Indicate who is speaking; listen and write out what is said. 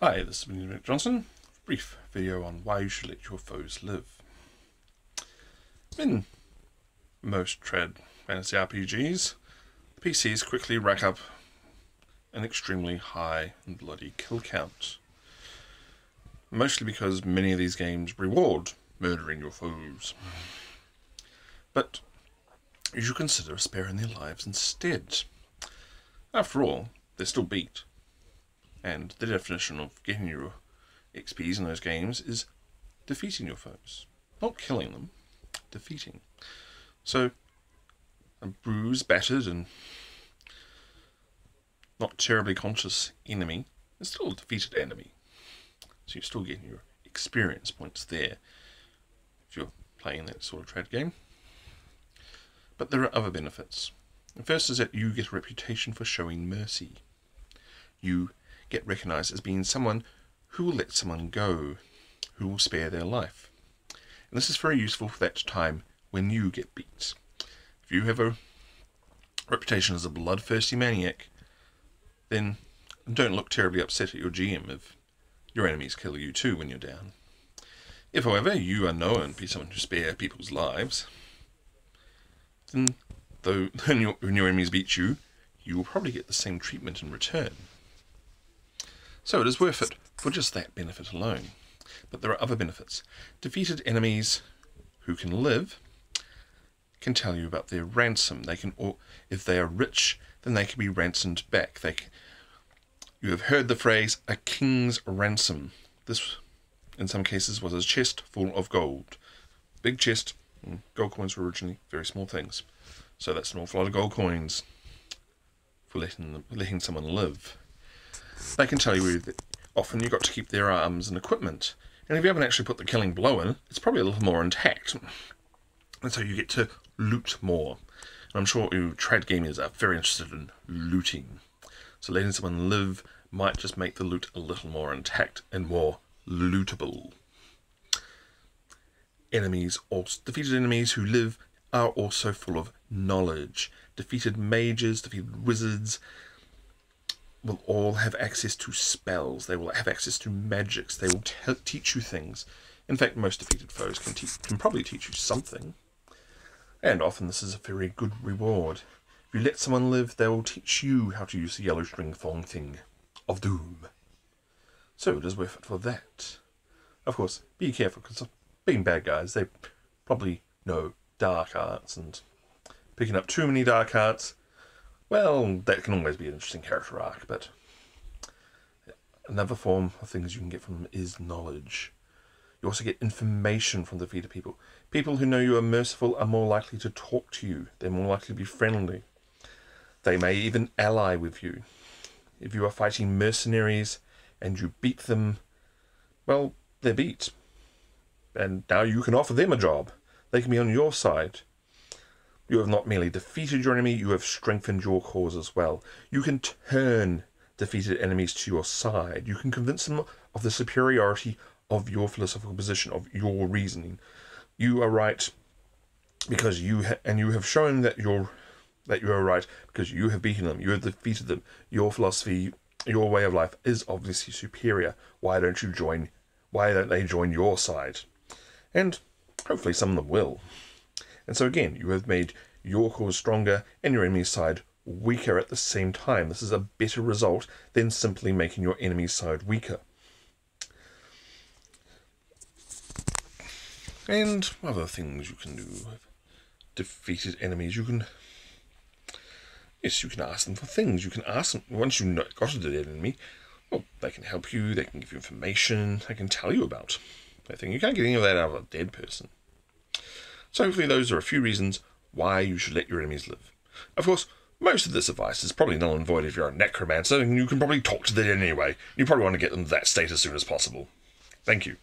Speaker 1: Hi, this is Benjamin Johnson. Brief video on why you should let your foes live. In most trad fantasy RPGs, PCs quickly rack up an extremely high and bloody kill count. Mostly because many of these games reward murdering your foes. But you should consider sparing their lives instead. After all, they're still beat and the definition of getting your XPs in those games is defeating your foes. Not killing them, defeating. So, a bruised, battered, and not terribly conscious enemy is still a defeated enemy. So you're still getting your experience points there if you're playing that sort of trad game. But there are other benefits. The first is that you get a reputation for showing mercy. You get recognized as being someone who will let someone go, who will spare their life. And this is very useful for that time when you get beat. If you have a reputation as a bloodthirsty maniac, then don't look terribly upset at your GM if your enemies kill you too when you're down. If, however, you are known to be someone who spare people's lives, then though when your, when your enemies beat you, you will probably get the same treatment in return. So it is worth it for just that benefit alone. But there are other benefits. Defeated enemies who can live can tell you about their ransom. They can, or if they are rich, then they can be ransomed back. They can, you have heard the phrase "a king's ransom." This, in some cases, was a chest full of gold. Big chest. Mm, gold coins were originally very small things, so that's an awful lot of gold coins for letting letting someone live they can tell you that often you've got to keep their arms and equipment. And if you haven't actually put the killing blow in, it's probably a little more intact. And so you get to loot more. And I'm sure you trad gamers are very interested in looting. So letting someone live might just make the loot a little more intact and more lootable. Enemies, also defeated enemies who live, are also full of knowledge. Defeated mages, defeated wizards, will all have access to spells. They will have access to magics. They will teach you things. In fact, most defeated foes can, te- can probably teach you something. And often this is a very good reward. If you let someone live, they will teach you how to use the yellow string thong thing of doom. So it is worth it for that. Of course, be careful, because being bad guys, they probably know dark arts, and picking up too many dark arts well, that can always be an interesting character arc, but another form of things you can get from them is knowledge. You also get information from the Vita people. People who know you are merciful are more likely to talk to you. They're more likely to be friendly. They may even ally with you. If you are fighting mercenaries and you beat them, well, they're beat. And now you can offer them a job. They can be on your side. You have not merely defeated your enemy, you have strengthened your cause as well. You can turn defeated enemies to your side. You can convince them of the superiority of your philosophical position, of your reasoning. You are right because you and you have shown that you're that you are right because you have beaten them, you have defeated them. Your philosophy, your way of life is obviously superior. Why don't you join? Why don't they join your side? And hopefully some of them will. And so again, you have made your cause stronger and your enemy's side weaker at the same time. This is a better result than simply making your enemy's side weaker. And other things you can do defeated enemies, you can yes, you can ask them for things. You can ask them once you've got a dead enemy. Well, they can help you. They can give you information. They can tell you about that thing. You can't get any of that out of a dead person. So hopefully those are a few reasons why you should let your enemies live. Of course, most of this advice is probably null and void if you're a necromancer, and you can probably talk to them anyway. You probably want to get them to that state as soon as possible. Thank you.